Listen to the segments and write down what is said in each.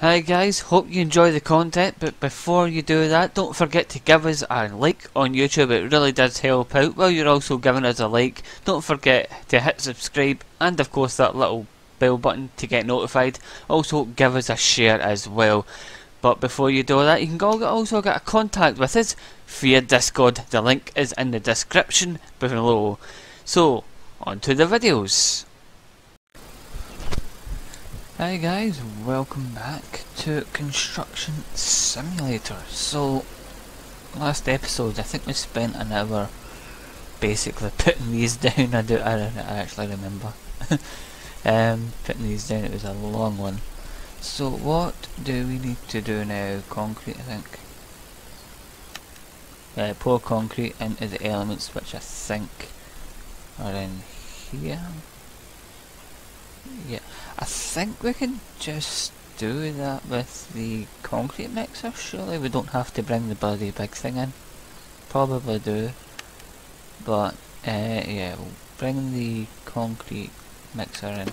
Hi guys, hope you enjoy the content, but before you do that, don't forget to give us a like on YouTube, it really does help out. While you're also giving us a like, don't forget to hit subscribe, and of course that little bell button to get notified. Also give us a share as well. But before you do that, you can also get a contact with us via Discord. The link is in the description below. So, on to the videos. Hi guys, welcome back to Construction Simulator. So, last episode I think we spent an hour basically putting these down, I, do, I, I actually remember. um, putting these down, it was a long one. So what do we need to do now? Concrete I think. Uh, pour concrete into the elements which I think are in here. Yeah, I think we can just do that with the concrete mixer, surely we don't have to bring the bloody big thing in. Probably do. But, uh, yeah, we'll bring the concrete mixer in.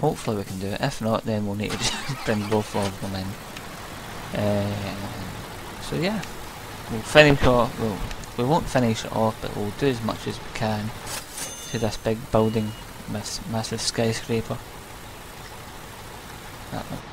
Hopefully we can do it. If not, then we'll need to bring both of them in. Uh, so yeah, we'll finish off, well, we won't finish it off, but we'll do as much as we can to this big building, this massive skyscraper. That one.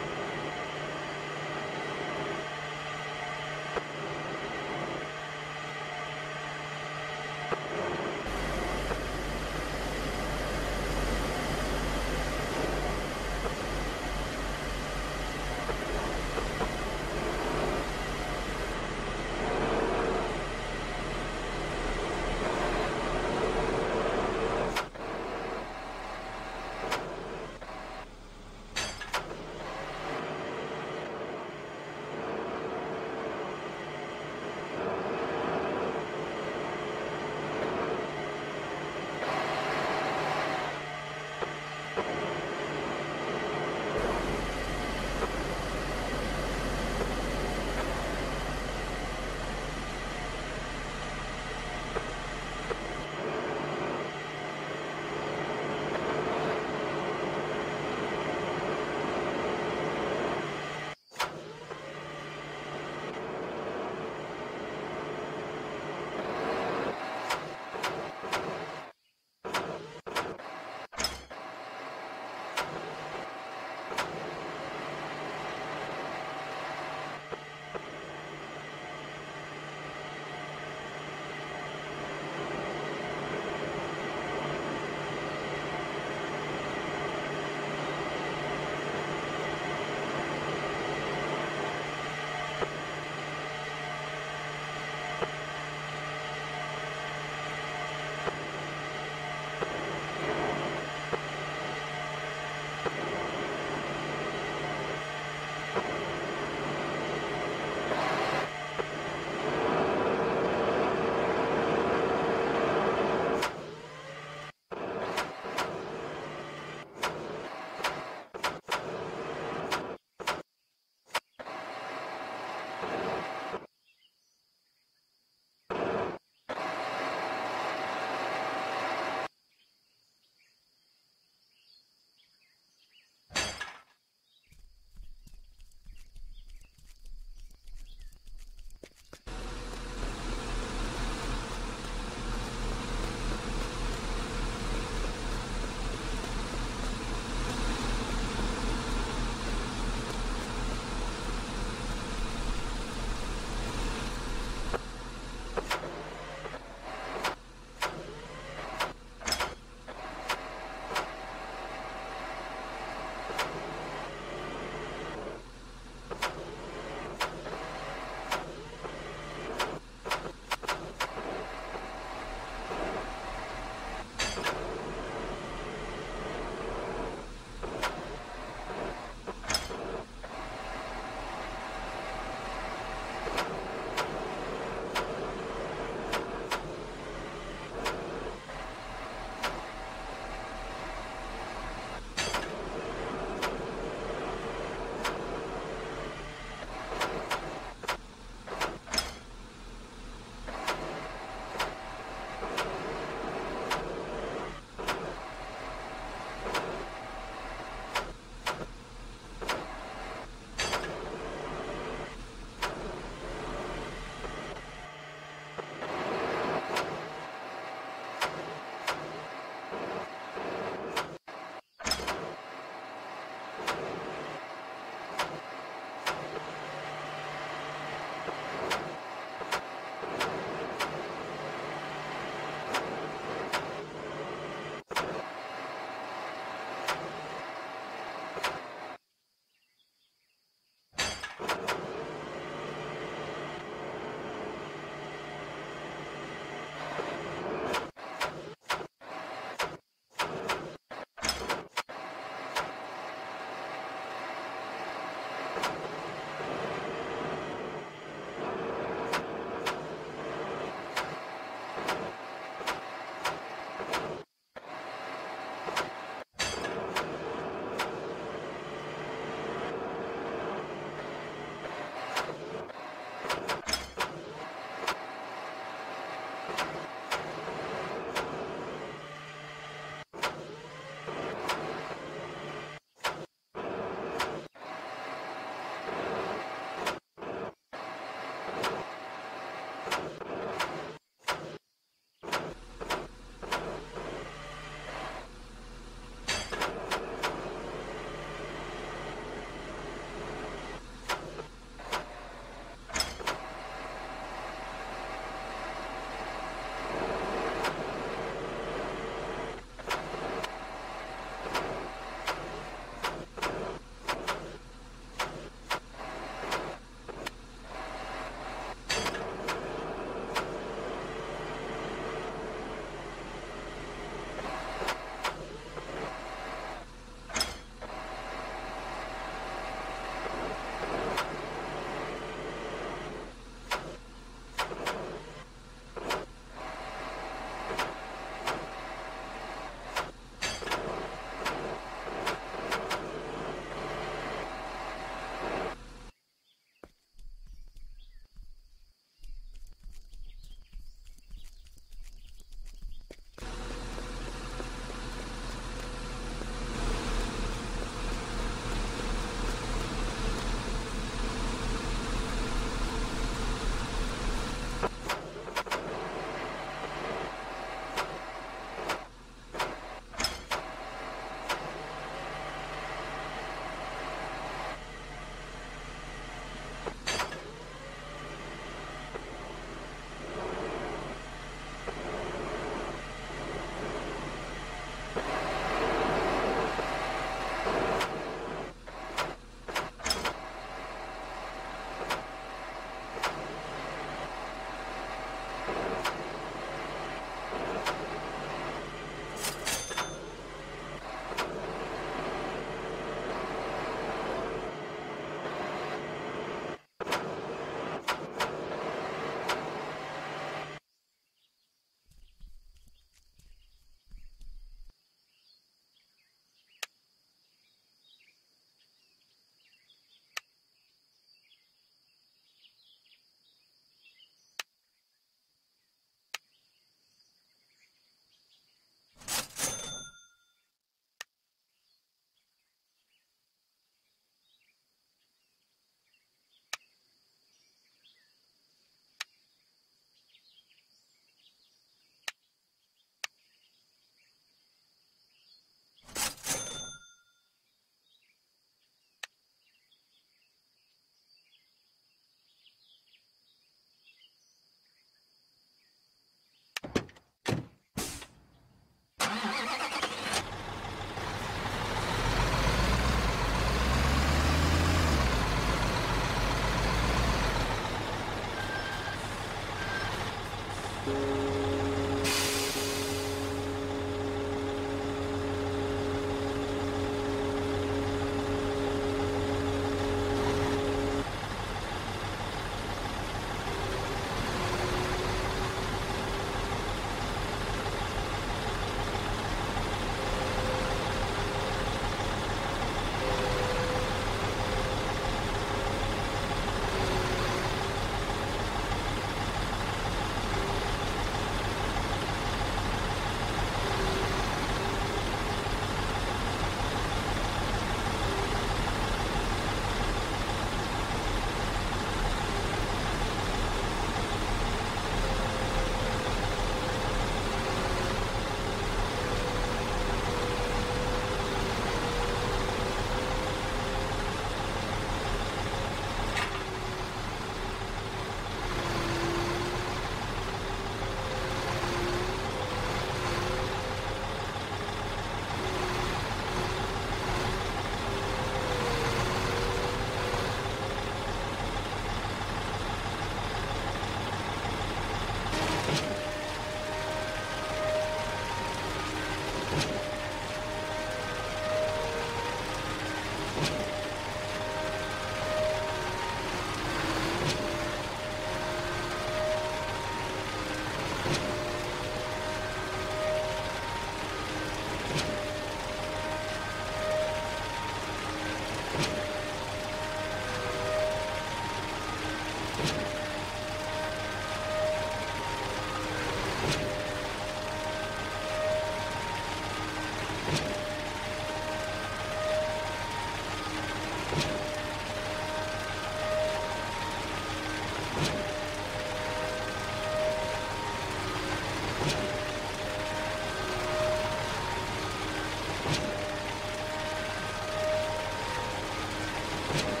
You